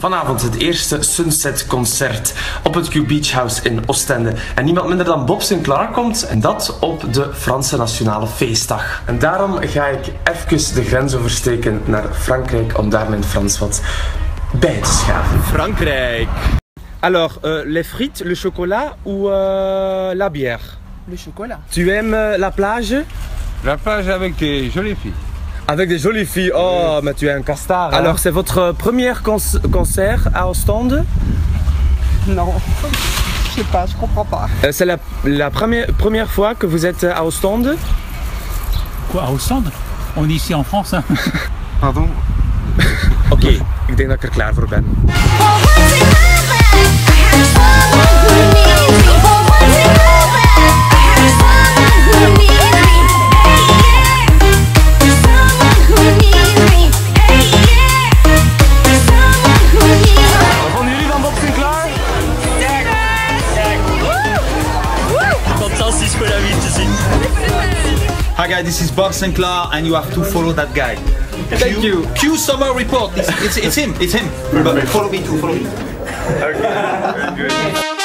Vanavond het eerste Sunset concert op het Q Beach House in Oostende. En niemand minder dan Bob Sinclair komt en dat op de Franse Nationale Feestdag. En daarom ga ik even de grens oversteken naar Frankrijk om daar mijn Frans wat bij te schaven. Frankrijk. Alors, euh, les frites, le chocolat ou euh, la bière Le chocolat. Tu aimes euh, la plage La plage avec des jolies filles. Avec des jolies filles. Oh, mais tu es un castard. Alors, c'est votre premier cons- concert à Ostende? Non. Je sais pas, je comprends pas. Euh, C'est la, la première, première fois que vous êtes à Ostende? Quoi, à Ostende? On est ici en France. Hein. Pardon? Oké, ik denk dat ik er klaar voor ben. Hi guys, this is Bob Sinclair, and you have to follow that guy. Thank you. Q Summer Report. It's, it's, it's him. It's him. But follow me too. Follow me.